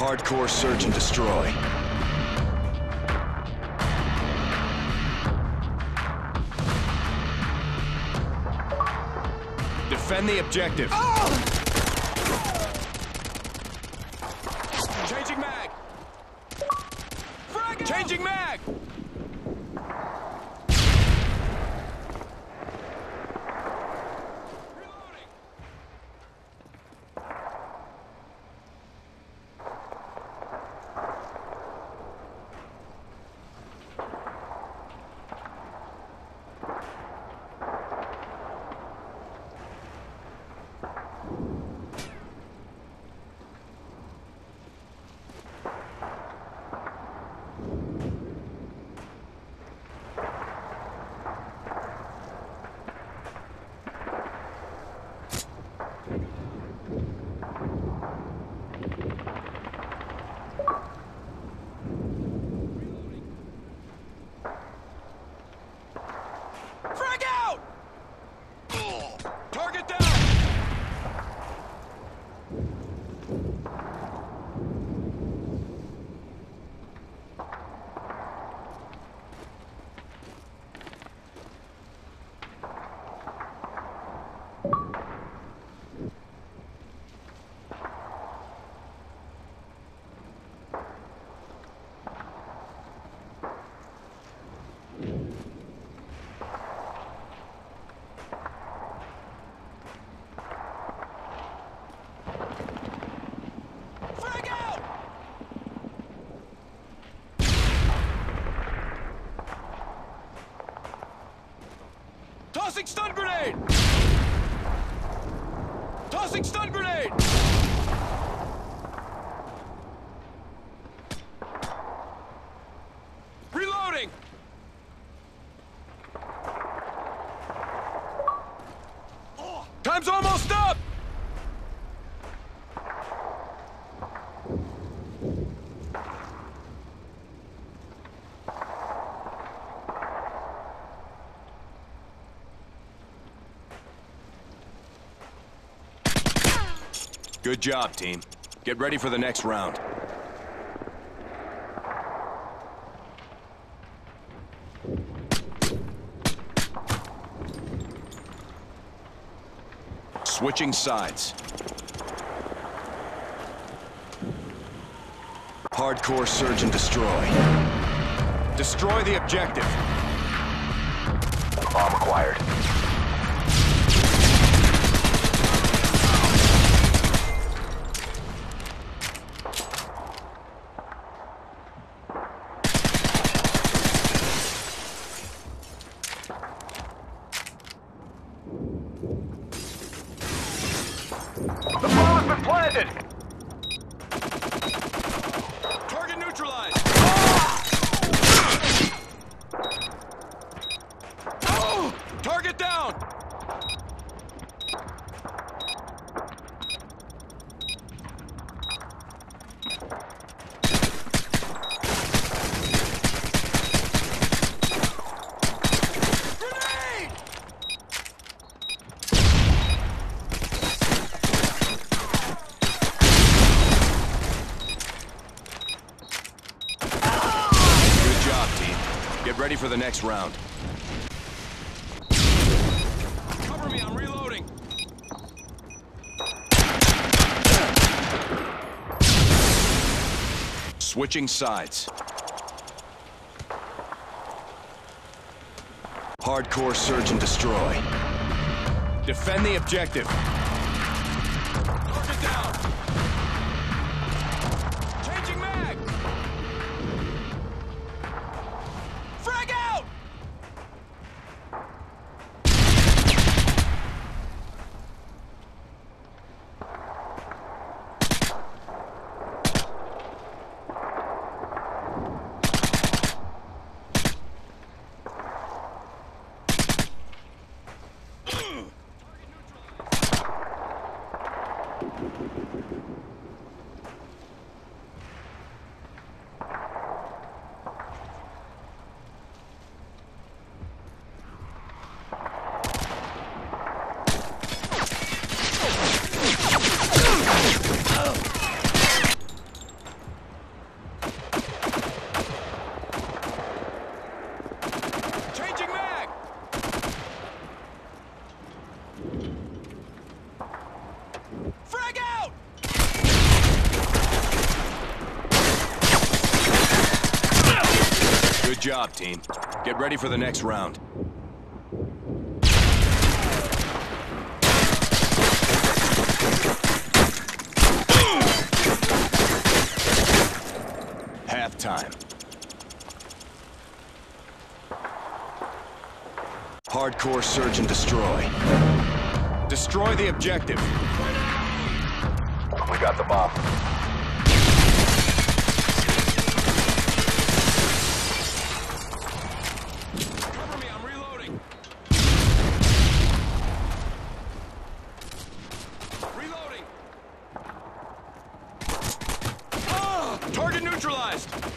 Hardcore search and destroy. Defend the objective. Changing mag. Changing mag. Frag out! Target down! Frag out! Tossing stun grenade! Tossing stun grenade! Good job, team. Get ready for the next round. Switching sides. Hardcore search and destroy. Destroy the objective. Bomb acquired. Planted! Target neutralized. Oh! Target down. Grenade! Good job, team. Get ready for the next round. Cover me, I'm reloading. Switching sides. Hardcore search and destroy. Defend the objective. Good job, team. Get ready for the next round. Halftime. Hardcore search and destroy. Destroy the objective. We got the bomb. Cover me, I'm reloading. Reloading. Ah! Target neutralized.